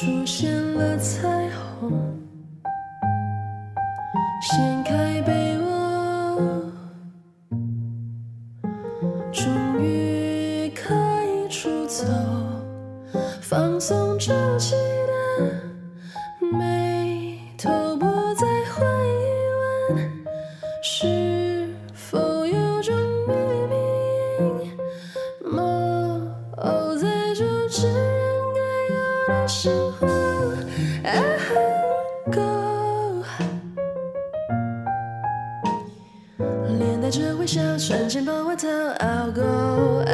出现了彩虹。带着微笑，瞬间把我逃。I'll go，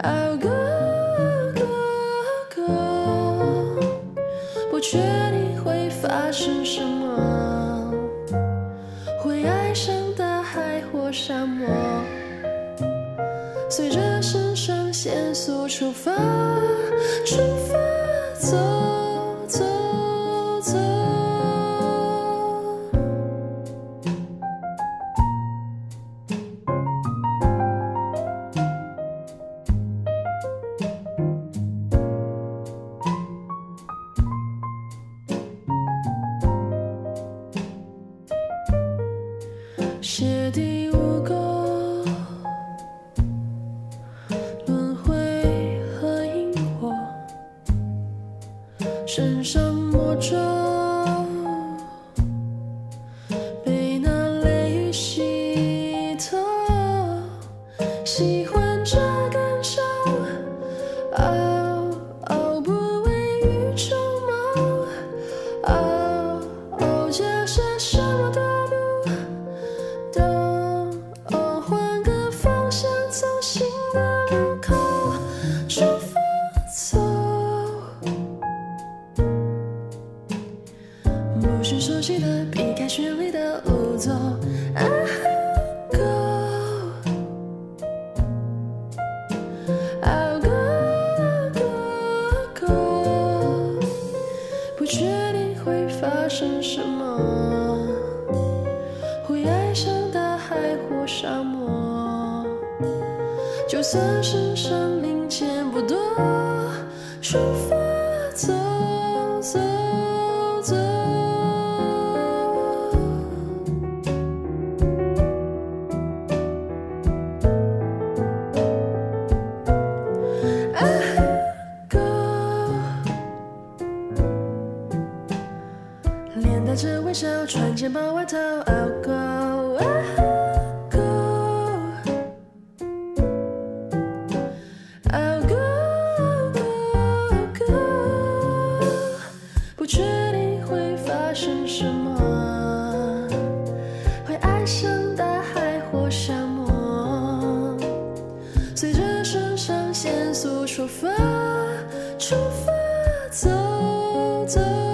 啊 go 不确定会发生什么。会爱上大海或沙漠，随着肾上腺素出发，出发，写第五个轮回和因果伸手不是熟悉的，避开绚丽的路走。啊，Go，I'll go go go，不确定会发生什么。会爱上大海或沙漠，就算身上零钱不多，出发走走。脸带着微笑，穿件薄外套着。